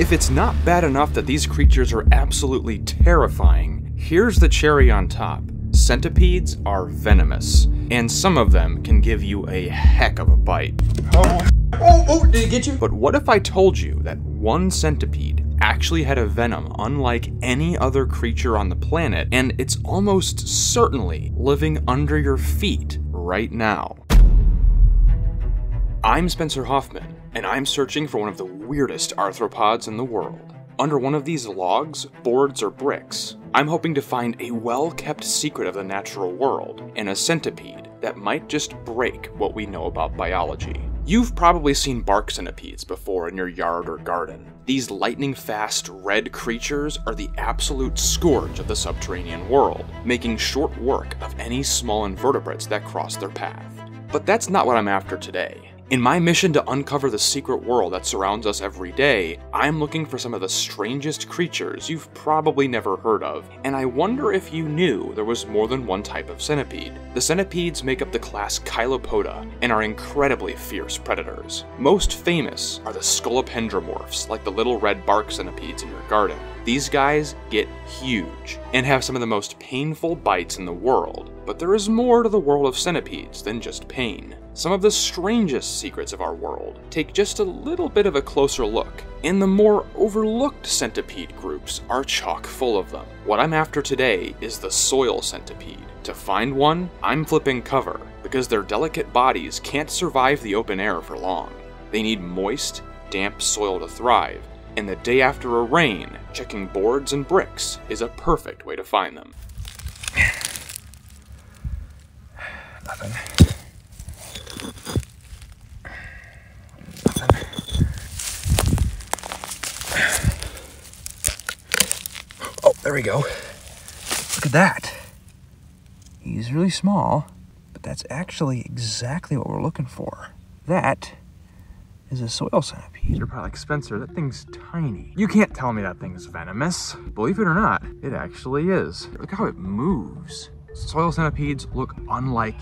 If it's not bad enough that these creatures are absolutely terrifying, here's the cherry on top. Centipedes are venomous, and some of them can give you a heck of a bite. Oh, oh, oh, did it get you? But what if I told you that one centipede actually had a venom unlike any other creature on the planet, and it's almost certainly living under your feet right now? I'm Spencer Hoffman, and I'm searching for one of the weirdest arthropods in the world. Under one of these logs, boards, or bricks, I'm hoping to find a well kept secret of the natural world and a centipede that might just break what we know about biology. You've probably seen bark centipedes before in your yard or garden. These lightning fast red creatures are the absolute scourge of the subterranean world, making short work of any small invertebrates that cross their path. But that's not what I'm after today. In my mission to uncover the secret world that surrounds us every day, I'm looking for some of the strangest creatures you've probably never heard of, and I wonder if you knew there was more than one type of centipede. The centipedes make up the class Chilopoda and are incredibly fierce predators. Most famous are the scolopendromorphs, like the little red bark centipedes in your garden. These guys get huge and have some of the most painful bites in the world, but there is more to the world of centipedes than just pain. Some of the strangest secrets of our world take just a little bit of a closer look, and the more overlooked centipede groups are chock full of them. What I'm after today is the soil centipede. To find one, I'm flipping cover, because their delicate bodies can't survive the open air for long. They need moist, damp soil to thrive, and the day after a rain, checking boards and bricks is a perfect way to find them. Nothing. Oh, there we go. Look at that. He's really small, but that's actually exactly what we're looking for. That is a soil centipede. You're probably like, Spencer, that thing's tiny. You can't tell me that thing's venomous. Believe it or not, it actually is. Look how it moves. Soil centipedes look unlike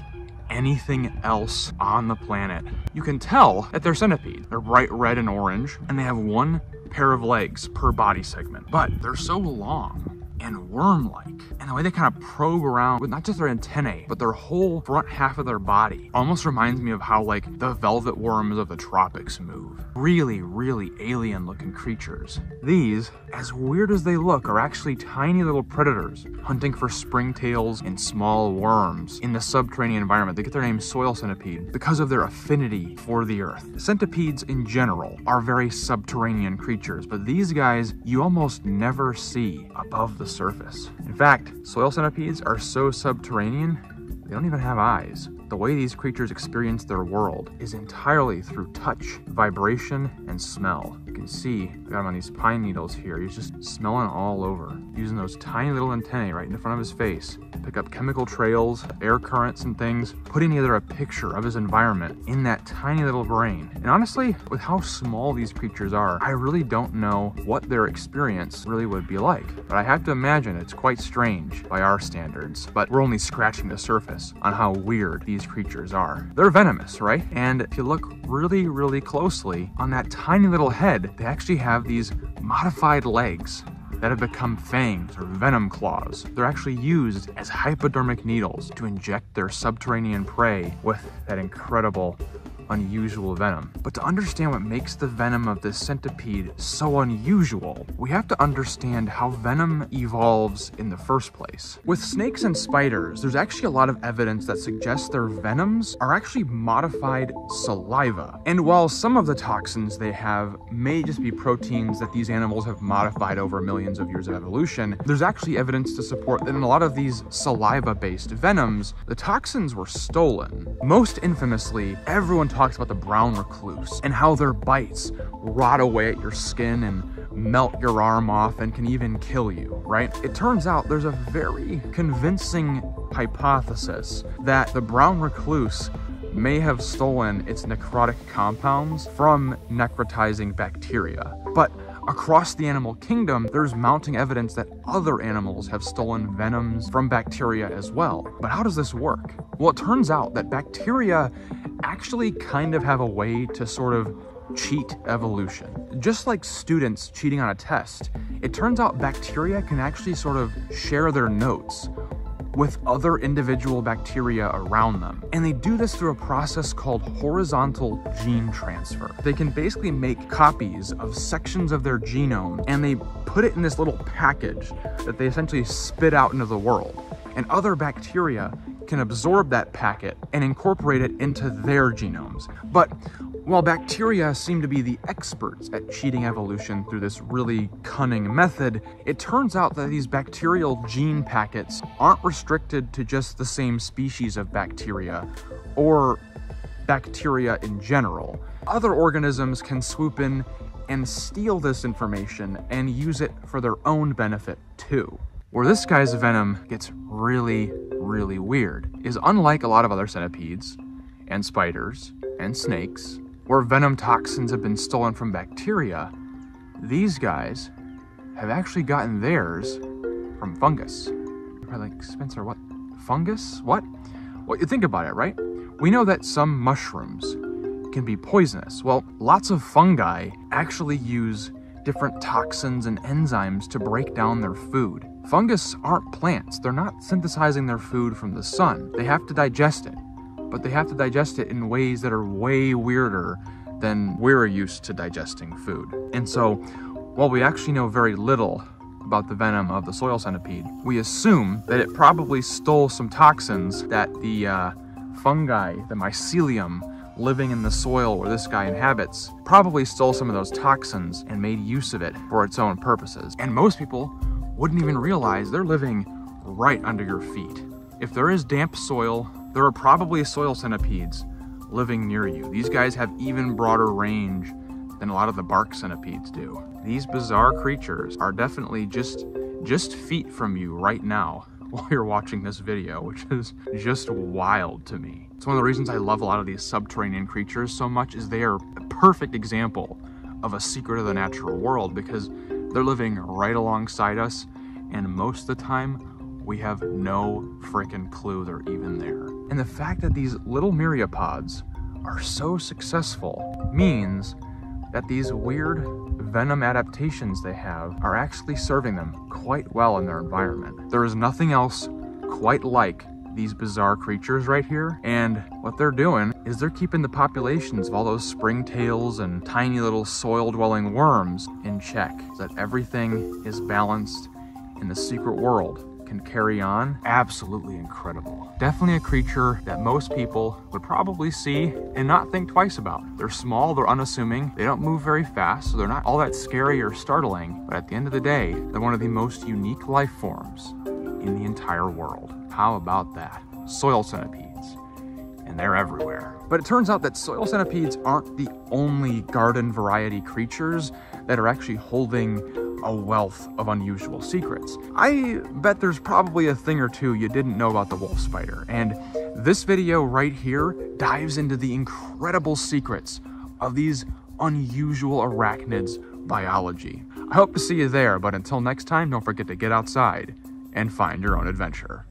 anything else on the planet. You can tell that they're centipedes. They're bright red and orange, and they have one pair of legs per body segment, but they're so long and worm-like. And the way they kind of probe around with not just their antennae, but their whole front half of their body almost reminds me of how like the velvet worms of the tropics move. Really, really alien looking creatures. These, as weird as they look, are actually tiny little predators hunting for springtails and small worms in the subterranean environment. They get their name soil centipede because of their affinity for the earth. Centipedes in general are very subterranean creatures, but these guys you almost never see above the surface. In fact, soil centipedes are so subterranean, they don't even have eyes. The way these creatures experience their world is entirely through touch, vibration, and smell. You can see, I got him on these pine needles here. He's just smelling all over, using those tiny little antennae right in the front of his face to pick up chemical trails, air currents, and things, putting together a picture of his environment in that tiny little brain. And honestly, with how small these creatures are, I really don't know what their experience really would be like. But I have to imagine it's quite strange by our standards, but we're only scratching the surface on how weird these creatures are. They're venomous, right? And if you look really, really closely on that tiny little head, they actually have these modified legs that have become fangs or venom claws. They're actually used as hypodermic needles to inject their subterranean prey with that incredible unusual venom. But to understand what makes the venom of this centipede so unusual, we have to understand how venom evolves in the first place. With snakes and spiders, there's actually a lot of evidence that suggests their venoms are actually modified saliva. And while some of the toxins they have may just be proteins that these animals have modified over millions of years of evolution, there's actually evidence to support that in a lot of these saliva-based venoms, the toxins were stolen. Most infamously, everyone talks about the brown recluse and how their bites rot away at your skin and melt your arm off and can even kill you, right? It turns out there's a very convincing hypothesis that the brown recluse may have stolen its necrotic compounds from necrotizing bacteria. But Across the animal kingdom, there's mounting evidence that other animals have stolen venoms from bacteria as well. But how does this work? Well, it turns out that bacteria actually kind of have a way to sort of cheat evolution. Just like students cheating on a test, it turns out bacteria can actually sort of share their notes with other individual bacteria around them. And they do this through a process called horizontal gene transfer. They can basically make copies of sections of their genome and they put it in this little package that they essentially spit out into the world. And other bacteria can absorb that packet and incorporate it into their genomes. But while bacteria seem to be the experts at cheating evolution through this really cunning method, it turns out that these bacterial gene packets aren't restricted to just the same species of bacteria or bacteria in general. Other organisms can swoop in and steal this information and use it for their own benefit too. Where this guy's venom gets really, really weird is unlike a lot of other centipedes and spiders and snakes where venom toxins have been stolen from bacteria, these guys have actually gotten theirs from fungus. You're like, Spencer, what? Fungus? What? Well, you think about it, right? We know that some mushrooms can be poisonous. Well, lots of fungi actually use different toxins and enzymes to break down their food. Fungus aren't plants. They're not synthesizing their food from the sun. They have to digest it but they have to digest it in ways that are way weirder than we're used to digesting food. And so, while we actually know very little about the venom of the soil centipede, we assume that it probably stole some toxins that the uh, fungi, the mycelium, living in the soil where this guy inhabits, probably stole some of those toxins and made use of it for its own purposes. And most people wouldn't even realize they're living right under your feet. If there is damp soil there are probably soil centipedes living near you. These guys have even broader range than a lot of the bark centipedes do. These bizarre creatures are definitely just just feet from you right now while you're watching this video, which is just wild to me. It's one of the reasons I love a lot of these subterranean creatures so much is they are a perfect example of a secret of the natural world because they're living right alongside us and most of the time we have no freaking clue they're even there. And the fact that these little myriapods are so successful means that these weird venom adaptations they have are actually serving them quite well in their environment. There is nothing else quite like these bizarre creatures right here. And what they're doing is they're keeping the populations of all those springtails and tiny little soil dwelling worms in check so that everything is balanced in the secret world can carry on, absolutely incredible. Definitely a creature that most people would probably see and not think twice about. They're small, they're unassuming, they don't move very fast, so they're not all that scary or startling, but at the end of the day, they're one of the most unique life forms in the entire world. How about that? Soil centipedes. And they're everywhere. But it turns out that soil centipedes aren't the only garden variety creatures that are actually holding a wealth of unusual secrets. I bet there's probably a thing or two you didn't know about the wolf spider, and this video right here dives into the incredible secrets of these unusual arachnids biology. I hope to see you there, but until next time, don't forget to get outside and find your own adventure.